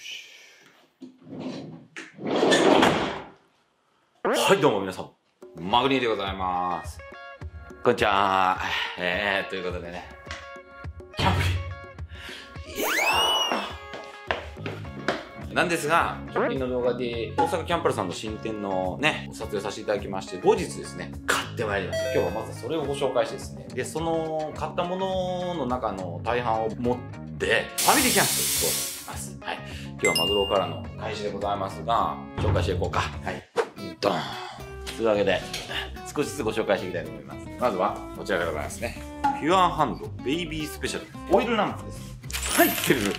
し。はいどうも皆さん。マグニーでございます。こんにちは。えー、ということでね。キャンプいいななんですが直近の動画で大阪キャンパルさんの新店のね撮影させていただきまして後日ですね買ってまいりました。今日はまずそれをご紹介してですね。でその買ったものの中の大半を持ってファミリーキャンプとます。はい今日はマグロからの開始でございますが紹介していこうか。はい。ドン。というわけで少しずつご紹介していきたいと思います。まずはこちらでございますね。ピュアハンドベイビースペシャル。オイルランプです。入ってる。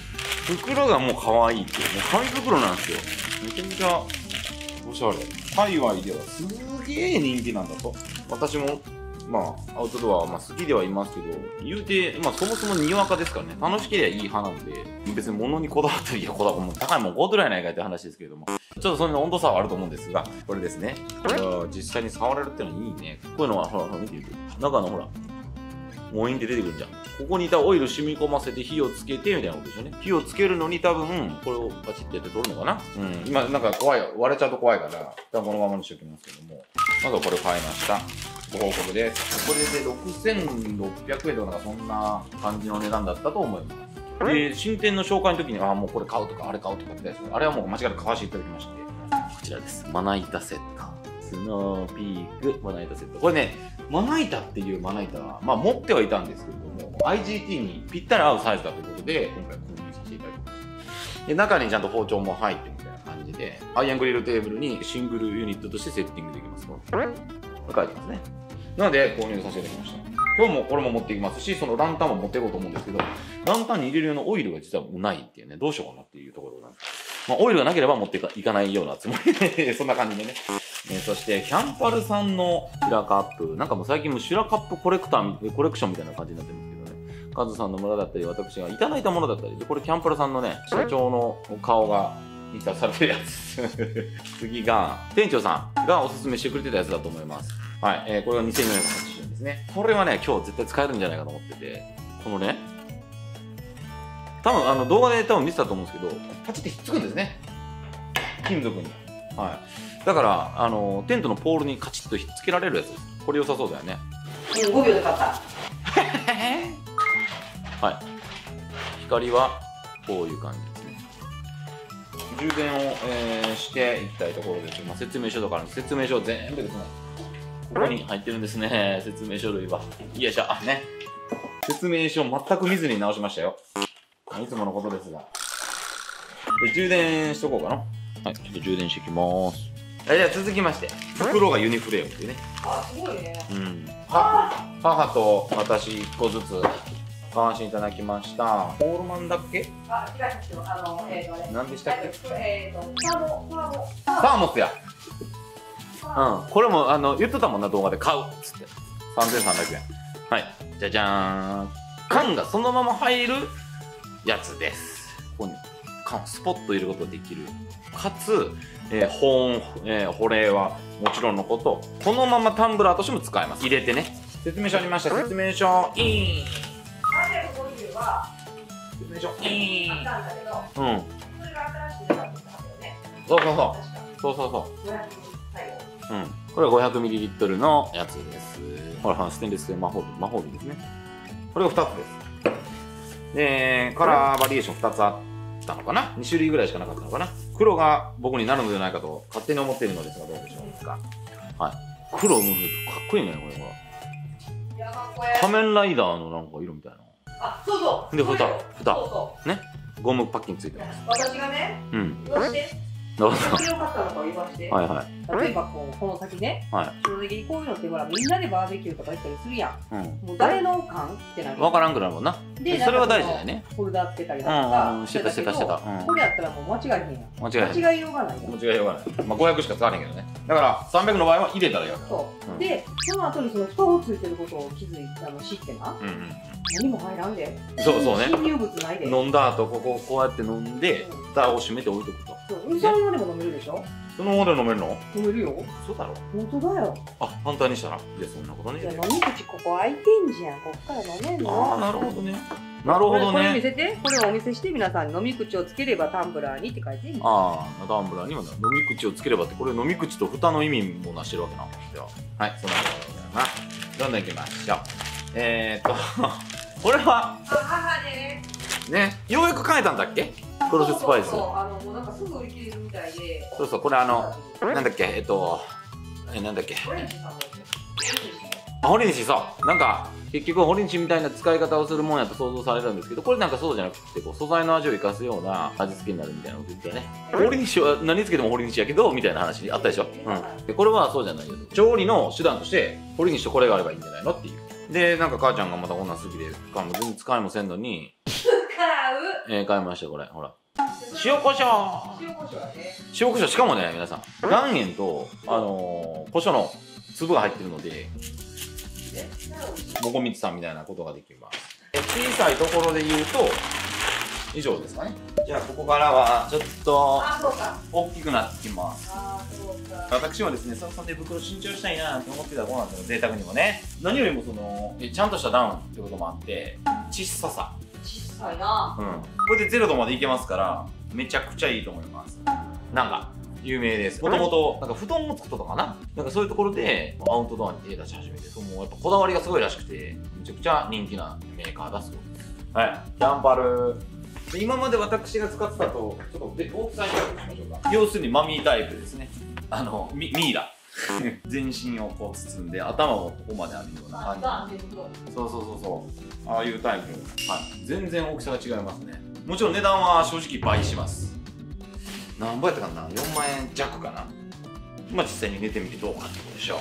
袋がもう可愛いっていう。もう紙袋なんですよ。めちゃめちゃおしゃれ。界隈ではすげえ人気なんだと。私もまあアウトドアはまあ好きではいますけど言うて、まあ、そもそもにわかですからね。楽しければいい派なんで別に物にこだわったりいやこだわもう高いもん5ドルやないかって話ですけれども。ちょっとそれの温度差はあると思うんですがこれですね。実際に触れるっていうのはいいね。こういうのはほらほら見てみて。中のほらモインって出てくるじゃん。ここにいたオイル染み込ませて火をつけてみたいなことでしょうね。火をつけるのに多分これをパチってやって取るのかな。うん。今なんか怖い割れちゃうと怖いから多分このままにしておきますけどもまずはこれ買いました。ご報告です。これで6600円とかなんかそんな感じの値段だったと思います。で新店の紹介の時にああもうこれ買うとかあれ買うとかってあれはもう間違いなく買わせていただきまして。こちらです。まな板セット。スノーピークまな板セット。これねまな板っていうまな板は、まあ、持ってはいたんですけれども IGT にぴったり合うサイズだということで今回購入させていただきました。で中にちゃんと包丁も入ってじで。アイアングリルテーブルにシングルユニットとしてセッティングできますこれ書いてますね。なので購入させていただきました。今日もこれも持っていきますしそのランタンも持っていこうと思うんですけどランタンに入れる用のオイルが実はもうないっていうねどうしようかなっていうところなんです。まあ、オイルがなければ持っていかいかないようなつもりで そんな感じでね。えー、そしてキャンパルさんのシュラカップ。なんかもう最近もシュラカップコレクターコレクションみたいな感じになってますけどね。カズさんの村だったり私がいただいたものだったりでこれキャンパルさんのね社長の顔が印刷されてるやつ。次が店長さんがおすすめしてくれてたやつだと思います。はい、えー、これが2480円ですね。これはね今日絶対使えるんじゃないかと思ってて。このね多分あの動画で多分見てたと思うんですけどパチってひっつくんですね。金属に。はい。だからあのテントのポールにカチッとひっつけられるやつです。これ良さそうだよね。5秒で買った。はい。光はこういう感じ充電を、えーしていきたいところです、まあ、説明書とかあるんです説明書全部ですね。ここに入ってるんですね。説明書類は。よいしょ。あね。説明書全く見ずに直しましたよ。いつものことですが。で充電しとこうかな。はいちょっと充電していきます。はいじゃあ続きまして。袋がユニフレームっていうね。あすごいね。うん。は母と私1個ずつ買わせていただきました。オールマンだっけ？あ違いますよあのえっ、ー、とね何でしたっけ？えっ、ー、とサーモサーモサーモスや。うん。これもあの言っとったもんな動画で買う。っつって3300円。はい。じゃじゃーん。缶がそのまま入るやつです。ここに缶スポット入れることができる。かつ、えー、保温、えー、保冷はもちろんのことこのままタンブラーとしても使えます。入れてね。説明書ありました。説明書。イーン350は説明書あったんだけどう。んそれが新しく出たって言ってましたよねそうそう。そうそうそう。そううんこれは 500ml のやつですほらステンレス製魔法魔法瓶ですねこれが2つですでカラーバリエーション2つあったのかな2種類ぐらいしかなかったのかな黒が僕になるのではないかと勝手に思っているのですがどうでしょう。かはい黒をむふとかっこいいねこれほら仮面ライダーのなんか色みたいなあそうそう。で蓋そうよ。蓋。そうそゴムパッキンついてます。う私がねうん。言わして。どうぞ。何が良かったのかを言わして。はいはい。例えばこうこの先ねはい。正直にこういうのってほらみんなでバーベキューとか行ったりするやうん。んもう誰の感ってなる分からんくなるもんな。でそれは大事だよね。ホルダーつけたりだとうんかうんしてたしてたしてた。うんこれやったらもう間違いへんやん。間違い間違いようがないやん。間違いようがない。まあ500しか使わないけどね。だから300の場合は入れたらいいわけそう、うん。でその後にその蓋をついてることを気づいたの知ってなうんうん何も入らんで。そうそうね。侵入物ないで。飲んだ後ここをこうやって飲んでうん。蓋を閉めて置いとくと。そう。そのままでも飲めるでしょ？そのままで飲めるの？飲めるよ。そうだろ。本当だよ。あ反対にしたら。いやそんなことねいや飲み口ここ開いてんじゃん。こっから飲めんああのなるほどね。なるほどこれこれ見ねせて。これをお見せして皆さん飲み口をつければタンブラーにって書いてああタンブラーにもな飲み口をつければって。これ飲み口と蓋の意味もなしてるわけなでははいそんなことでございます。どんどんいきましょう。えー、っとこれは？母でね。ようやく変えたんだっけ？クロススパイス。そうあのもうなんかすぐ売り切れるみたいで。そうそうこれあのなんだっけ？えっとえなんだっけ？オレンジホリニシそうなんか結局ホリニシみたいな使い方をするもんやと想像されるんですけどこれなんかそうじゃなくてこう素材の味を生かすような味付けになるみたいなこと言ってね。ホリニシは何つけてもホリニシやけどみたいな話あったでしょ、うん、でこれはそうじゃないよ調理の手段としてホリニシとこれがあればいいんじゃないのっていうでなんか母ちゃんがまたこんなん好きで使うも全然使いもせんのに、使う？えー買いましたこれ。ほら。塩コショウ塩コショウやね。塩コショウしかもね皆さん。岩塩とあのー、胡椒の粒が入ってるのでもこみつさんみたいなことができます。小さいところで言うと以上ですかね。じゃあここからはちょっと大きくなってきます。あそうか。私もですねその手袋新調したいなって思ってたところなんですよ贅沢にもね何よりもそのえちゃんとしたダウンってこともあって小ささ。小さいなうん。これで0度までいけますからめちゃくちゃいいと思います。なんか有名です。もともとなんか布団も作ったとかな？なんかそういうところでアウトドアに手出し始めてそのやっぱこだわりがすごいらしくてめちゃくちゃ人気なメーカーだそうです。はい。キャンパルで今まで私が使ってたとちょっとで大きさに比べしましょうか要するにマミータイプですね。あのミミイラ。全身をこう包んで頭をここまであるような感じ。そうそうそうそう。ああいうタイプ。はい。全然大きさが違いますね。もちろん値段は正直倍します。何ぼやったかな？4万円弱かな。まあ実際に寝てみてどうかってことでしょう。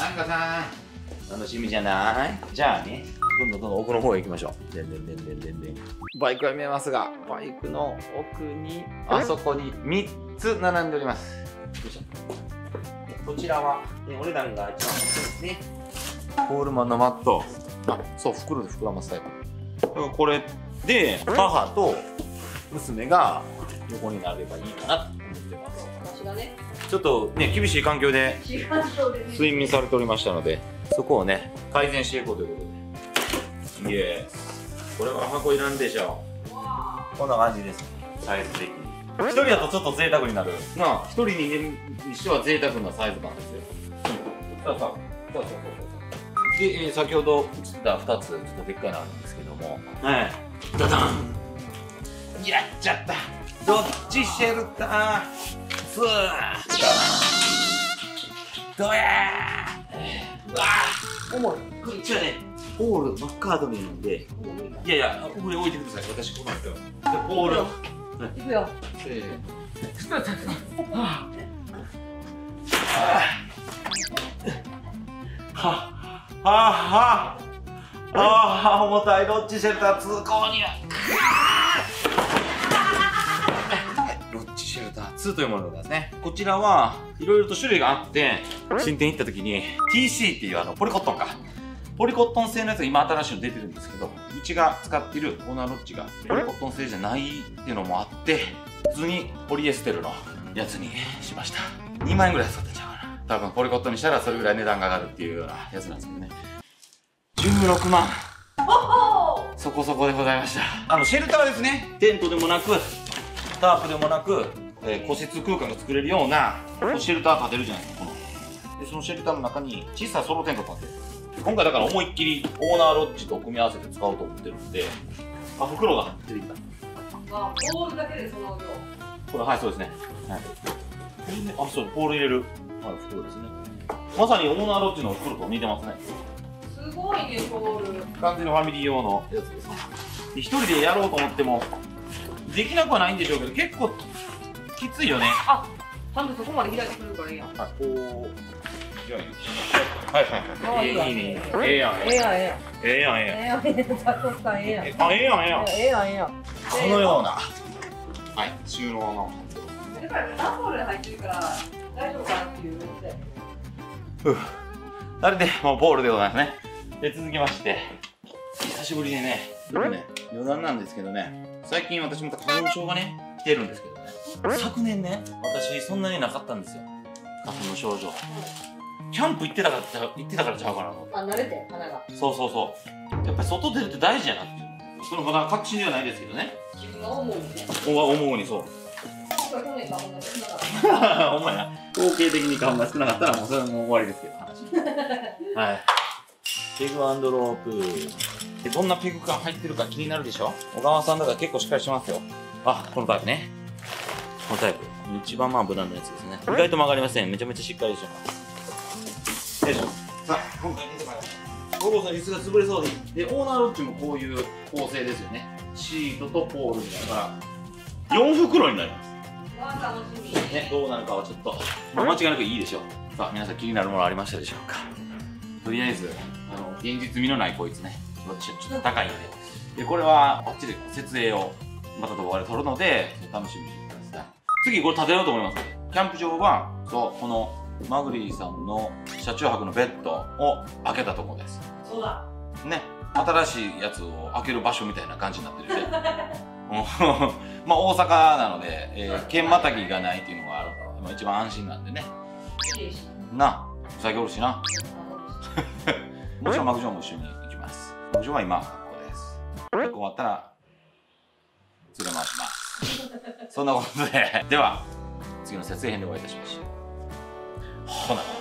なんかさん楽しみじゃない？じゃあね。どんどんどんどん奥の方へ行きましょう。でんでんでんでんでんでん。バイクが見えますがバイクの奥にあそこに3つ並んでおります。よいしょ。こちらは、ね、お値段が一番安いですね。コールマンのマット。あそう袋で膨らますタイプこれで母と娘が横になればいいかなと思ってます。私がね。ちょっとね厳しい環境で 睡眠されておりましたのでそこをね。改善していこうということで。イエスこれは箱いらんでしょわこんな感じです。サイズ的に。一人だとちょっと贅沢になる。まあ一人に,、しては贅沢なサイズ感ですよ。そうそうそうそうそう。で、えー先ほど映った2つちょっとでっかいのあるんですけども。はい。ダダン。やっちゃった。どっちシェルター？ふーどうやー重い。こっちはねポールマッカードニーなんでいやいやこれ置いてください。私この人でポール行くよ。せーはあ。はあ。はあ。重たい。ロッチシェルター？通行にロ2というものですねこちらはいろいろと種類があって新店行った時に TC っていうあのポリコットンか。ポリコットン製のやつが今新しいの出てるんですけどうちが使ってるオーナーロッチがポリコットン製じゃないっていうのもあって普通にポリエステルのやつにしました。2万円ぐらい使ったんちゃうかな。多分ポリコットンにしたらそれぐらい値段が上がるっていうようなやつなんですけどね。16万。そこそこでございました。あのシェルターですね。テントでもなくタープでもなく、えー個室空間が作れるようなシェルター立てるじゃないですかこの。でそのシェルターの中に小さなソロテント立てる今回だから思いっきりオーナーロッジと組み合わせて使おうと思ってるんであ袋が出てきたあポールだけでその量。これはいそうですね。はい。あそうポール入れる。はい袋ですね。まさにオーナーロッジの袋と似てますね。すごいねポール。完全にファミリー用のやつです。一人でやろうと思ってもできなくはないんでしょうけど結構きついよね。ちゃんとそこまで開いてくれるからいいやん。はい。こうじゃあはいはいはいあい。いわいいね。ええやん。ええやんえええやん。ええやんええやん。ええやん。ええやん。ええやん。あええやん。ええやんえやんええやん。このような。はい収納の。だから段ボールで入ってるから大丈夫かなっていうので。あれでもうボールでございますね。で続きまして。久しぶりにね。ね余談なんですけどね。最近私また花粉症がね来てるんですけどね昨年ね私そんなになかったんですよ。花粉の症状キャンプ行ってたから行ってたからちゃうかなと。あ慣れて鼻が。そうそうそう。やっぱり外出るって大事やなっていう。そのまだ確信ではないですけどね。自分が思うにね。お思うにそう。ほんまや。統計的に顔が少なかったらもうそれはもう終わりですけど話。はい。ペグロープ。でどんなペグ感入ってるか気になるでしょ？小川さんだから結構しっかりしますよ。あこのタイプね。このタイプ。一番まあ無難なやつですね。意外と曲がりません。めちゃめちゃしっかりしてます。よいしょ。さあ今回見てもらいました五郎さん椅子が潰れそうで。でオーナーロッチもこういう構成ですよね。シートとポールみたいな。から4袋になります。わあ、楽しみ。ね、どうなるかはちょっと、まあ、間違いなくいいでしょう。さあ、皆さん気になるものありましたでしょうか。とりあえず、あの、現実味のないこいつね、ちょちょっと高いんで。で、これは、あっちで設営を、また動画で撮るので、楽しみに。次、これ建てようと思います。キャンプ場は、そう、この、マグリーさんの車中泊のベッドを開けたところです。そうだ。ね、新しいやつを開ける場所みたいな感じになってるよね。まあ大阪なので、えー、県またぎがないっていうのがまあ一番安心なんでね。な、うさぎおるしな。もちろんマグジョンも一緒に行きます。マグジョンは今、ここです。終わったら、連れ回します。そんなことで、では、次の設営編でお会いいたしましょう。ほな。